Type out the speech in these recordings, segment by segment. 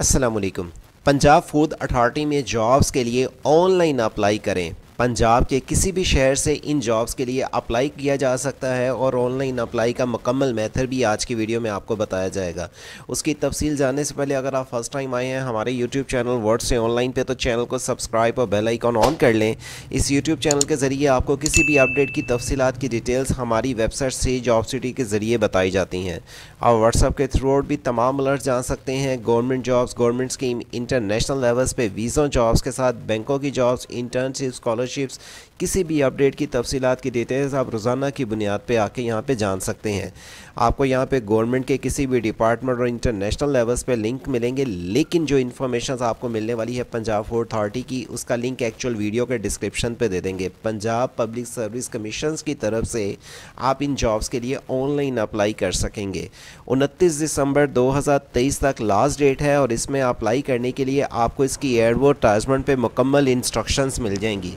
असलकुम Punjab food authority में jobs के लिए ऑनलाइन अप्लाई करें। पंजाब के किसी भी शहर से इन जॉब्स के लिए अप्लाई किया जा सकता है और ऑनलाइन अप्लाई का मुकम्मल मेथड भी आज की वीडियो में आपको बताया जाएगा। उसकी तफसील जानने से पहले अगर आप फ़र्स्ट टाइम आए हैं हमारे यूट्यूब चैनल वर्ड से ऑनलाइन पे तो चैनल को सब्सक्राइब और बेल आइकॉन ऑन कर लें। इस यूट्यूब चैनल के ज़रिए आपको किसी भी अपडेट की तफसीत की डिटेल्स हमारी वेबसाइट से जॉब सिटी के ज़रिए बताई जाती हैं। आप व्हाट्सअप के थ्रू भी तमाम अलर्ट जान सकते हैं। Government jobs government scheme international levels पे वीज़ों जॉब्स के साथ, बैंकों की जॉब्स इंटर्नशिप स्कॉलरशिप स्कॉलरशिप्स किसी भी अपडेट की तफसीत की डिटेल्स आप रोज़ाना की बुनियाद पर आके यहाँ पर जान सकते हैं। आपको यहाँ पे गवर्नमेंट के किसी भी डिपार्टमेंट और इंटरनेशनल लेवल्स पर लिंक मिलेंगे, लेकिन जो इन्फॉर्मेशन आपको मिलने वाली है पंजाब फ़ूड अथॉरिटी की, उसका लिंक एक्चुअल वीडियो के डिस्क्रिप्शन पर दे देंगे। पंजाब पब्लिक सर्विस कमीशन की तरफ़ से आप इन जॉब्स के लिए ऑनलाइन अप्लाई कर सकेंगे। उनतीस दिसंबर 2023 तक लास्ट डेट है और इसमें अप्लाई करने के लिए आपको इसकी एडवर्टाइजमेंट पे मुकम्मल इंस्ट्रक्शंस मिल जाएँगी।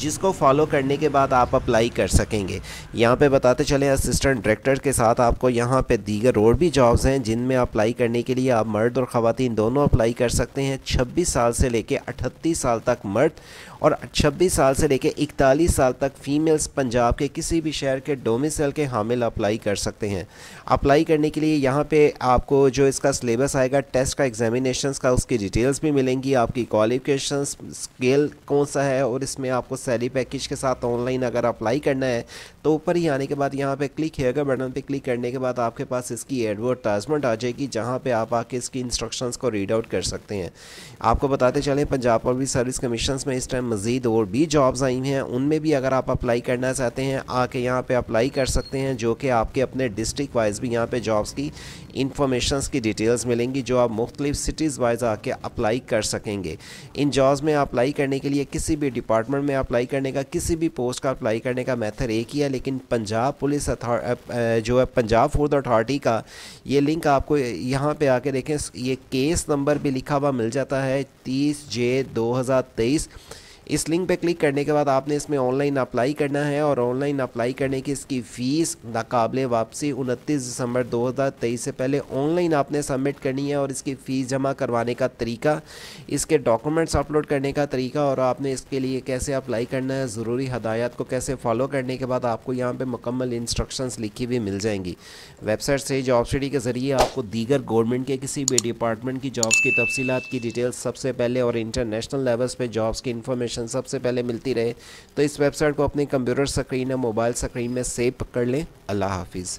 जिसको फॉलो करने के बाद आप अप्लाई कर सकेंगे। यहाँ पे बताते चले असिस्टेंट डायरेक्टर के साथ आपको यहाँ पे दीगर और भी जॉब्स हैं, जिनमें अप्लाई करने के लिए आप मर्द और ख़वातीन दोनों अप्लाई कर सकते हैं। 26 साल से लेके 38 साल तक मर्द और 26 साल से लेके 41 साल तक फ़ीमेल्स पंजाब के किसी भी शहर के डोमिसल के हामिल अप्लाई कर सकते हैं। अप्लाई करने के लिए यहाँ पे आपको जो इसका सिलेबस आएगा टेस्ट का एग्जामिनेशन का, उसकी डिटेल्स भी मिलेंगी। आपकी क्वालिफिकेशन स्केल कौन सा है और इसमें आपको सैलरी पैकेज के साथ ऑनलाइन अगर अप्लाई करना है तो ऊपर ही आने के बाद यहाँ पे क्लिक हेगा बटन पे क्लिक करने के बाद आपके पास इसकी एडवर्टाइजमेंट आ जाएगी, जहाँ पे आप आके इसकी इंस्ट्रक्शंस को रीड आउट कर सकते हैं। आपको बताते चलें, पंजाब पब्लिक सर्विस कमीशन में इस टाइम मज़ीद और भी जॉब्स आई हैं। उनमें भी अगर आप अप्लाई करना चाहते हैं, आके यहाँ पर अप्लाई कर सकते हैं, जो कि आपके अपने डिस्ट्रिक्ट वाइज भी यहाँ पर जॉब्स की इंफॉर्मेशन की डिटेल्स मिलेंगी, जो आप मुख्तलिफ़ सिटीज़ वाइज आके अप्लाई कर सकेंगे। इन जॉब्स में अप्लाई करने के लिए किसी भी डिपार्टमेंट में अप्लाई करने का, किसी भी पोस्ट का अप्लाई करने का मेथड एक ही है, लेकिन पंजाब पुलिस जो है पंजाब फ़ूड अथॉरिटी का, ये लिंक आपको यहाँ पे आके देखें, ये केस नंबर भी लिखा हुआ मिल जाता है तीस जे दो हज़ार तेईस। इस लिंक पे क्लिक करने के बाद आपने इसमें ऑनलाइन अप्लाई करना है और ऑनलाइन अप्लाई करने की इसकी फ़ीस नाकबले वापसी उनतीस दिसंबर 2023 से पहले ऑनलाइन आपने सबमिट करनी है और इसकी फ़ीस जमा करवाने का तरीका, इसके डॉक्यूमेंट्स अपलोड करने का तरीका और आपने इसके लिए कैसे अप्लाई करना है, ज़रूरी हदायत को कैसे फॉलो करने के बाद आपको यहाँ पर मुकम्मल इंस्ट्रक्शन लिखी हुई मिल जाएँगी। वेबसाइट से जॉब स्टडी के ज़रिए आपको दीगर गवर्नमेंट के किसी भी डिपार्टमेंट की जॉब्स की तफसीत की डिटेल्स सबसे पहले और इंटरनेशनल लेवल्स पर जॉब्स की इन्फॉर्मेशन इन्फॉर्मेशन सबसे पहले मिलती रहे। तो इस वेबसाइट को अपनी कंप्यूटर स्क्रीन या मोबाइल स्क्रीन में सेव कर लें। अल्लाह हाफिज़।